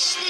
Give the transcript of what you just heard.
wish